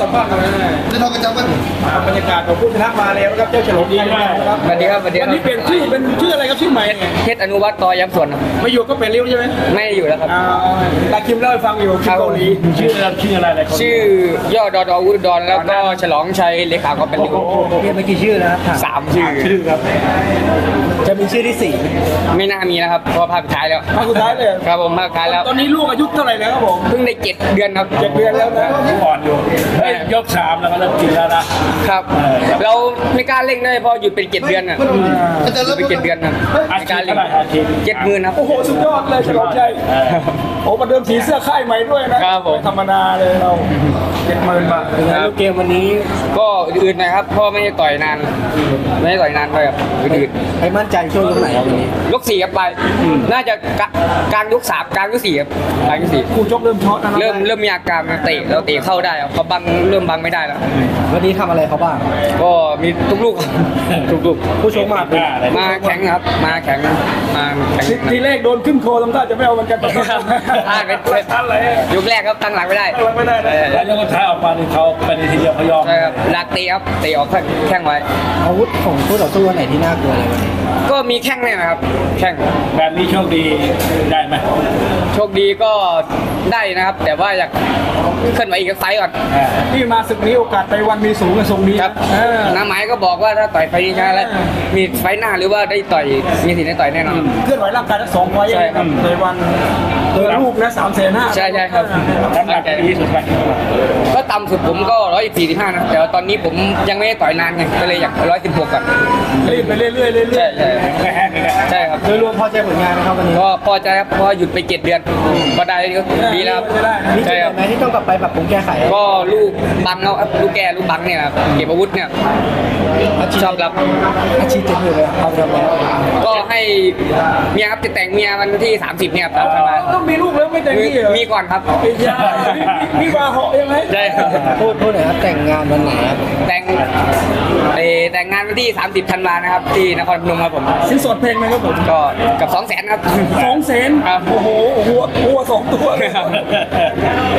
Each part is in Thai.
สัมภาษณ์หน่อยนะเล่นทองกระจับกันบรรยากาศของผู้ชนะมาแล้วนะครับเจ้าฉลองดีนะครับสวัสดีครับสวัสดีครับวันนี้เปลี่ยนชื่อเป็นชื่ออะไรครับชื่อใหม่เนี่ยเพชรอนุวัฒน์ต่อย้ำสวนครับไม่อยู่ก็เป็นริ้วใช่ไหมไม่อยู่แล้วครับอ่าตาคิมเล่าให้ฟังอยู่ที่เกาหลีชื่ออะไรชื่ออะไรอะไรคนชื่อย่อดอดอวุฒดอนแล้วก็ฉลองชัยเลขาก็เป็นลิงเรียนไปกี่ชื่อแล้วครับสามชื่อชื่อครับจะมีชื่อที่สี่ไม่น่ามีนะครับเพราะว่าภาคสุดท้ายแล้วมาสุดท้ายเลยครับผมภาคสุดท้ายแล้ว ตอนนี้ลูกอายุเท่าไหร่แล้วครับผมเพิ่งได้เจ็ดเดือนครับเจ็ดเดือนแล้วนะอ่อนอยู่เฮ้ ยยกสามแล้วก็เริ่มกินแล้วนะครับเราไม่กล้าเร่งด้วยเพราะหยุดเป็นเจ็ดเดือนอะอาจารย์หยุเริ่ดมเป็นเจ็ดเดือนครับอาไม่ชีกล้าพเร่เท่างไหร่อาชีพเจ็ดหมื่นครับ โอ้โหสุดยอดเลยฉลองชัยเออโอ้ประเดิมสีเสื้อค่ายใหม่ด้วยนะครับผม ไม่ธรรมดาเลยเรา เจ็ดหมื่นบาทลูกเกมวันนี้ก็อื่นๆนะครับเพราะไม่ได้ต่อยนาน ไม่ได้ต่อยนานไปครับอื่นให้มั่นใจช่วงยกไหนครับวันนี้ๆยกสี่ครับไปน่าจะกะกลางยกสามกลางยกสี่ครับกลางยกสี่คู่ชกเริ่มช็อตนะคบเริ่มเริ่มมีอาการเตะแล้วเตะเข้าได้ครับเขาบังเริ่มบังไม่ได้แล้ว วันนี้ทำอะไรเขาบ้างก็มีทุกลูกครับทุกลูกผู้ชกมาเป็นมาแข็งครับ มาแข็งมาแข็งทีทีแรกโดนขึ้นโคทำท่าจะไม่เอามันกันพลาดไปท่านอะไรยกแรกครับตั้งหลักไม่ได้ตั้งหลักไม่ได้นะเออแล้วยกสุดท้าออกมาเนี่ยเขาไปในทีเดียวเขายอมใช่ครับหลักตีครับตีออกแข้งไว้อาวุธของผู้ต่อสู้วันไหนที่น่ากลัวเลยวันนี้ ก็มีแข้งเนี่ยนะครับ แข้งแบบนี้โชคดีได้ไหมโชคดีก็ได้นะครับ แต่ว่าอยากขึ้นมาอีกไฟต์ก่อนอ่าที่มาศึกนี้โอกาสไปวันมีสูงกับทรงนี้ครับเออ น้าไม้ก็บอกว่าถ้าต่อยไฟนี้ชนะแล้วมีไฟหน้าหรือว่าได้ต่อยมีสิทธิ์ได้ต่อยแน่นอน เคลื่อนไหวร่างกายทั้งสองไฟล์ใช่ครับในวันโดยลูกนะสามแสนห้าใช่ใช่ครับ น้ำหนักดีที่สุดไปก็ต่ำสุดผมก็ร้อยสี่สิบห้านะแต่ว่าตอนนี้ผมยังไม่ได้ต่อยนานไงก็เลยอยากร้อยสิบหกก่อน รีบไปเรื่อยๆเรื่อยๆใช่ใช่มันก็แห้งเลยนะใช่ครับโดยรวมพอใจผลงานนะครับวันนี้ก็พอใจครับเพราะว่าหยุดไปเจ็ดเดือนก็ได้ก็ดีแล้วครับมีจุดใช่ไหครับนไหมที่ต้องกลับไปปรับปรุงแก้ไขก็ลูกบังเอาครับลูกแกลูกบังเนี่ยครับเก็บอาวุธเนี่ยชอบรับ อาชีพเจ็ดหมื่นเลยครับเอาทำแล้วก็ให้เมียครับจะแต่งเมียวันที่ 30เนี่ยครับแล้วมาต้องมีลูกแล้ว ไม่แต่งมีนี่เหรอมีก่อนครับไอ้ยามีมีวาเหาะยังไงใช่ครับพูดพูดหน่อยครับแต่งงานวันไหนครับแต่งเอ่อแต่งงานวันที่ 30ธันวานะครับ ที่นครพนมครับผม สินสอดเพลงไหมครับผมก็กับ2 0 0แสนครับ สองแสนครับ โอ้โหหัวหัวสองตัว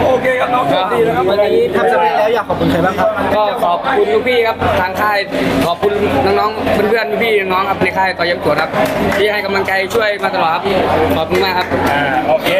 โอเคครับน้องโชคดีนะครับวันนี้ทำสำเร็จแล้วอยากขอบคุณใครบ้างครับ ก็ขอบคุณลูกพี่ครับทางค่ายขอบคุณน้องๆเพื่อนๆพี่ๆน้องๆครับในค่ายต่อย้ำตรวจครับที่ให้กำลังใจช่วยมาตลอดครับขอบคุณมากครับ อ่าโอเค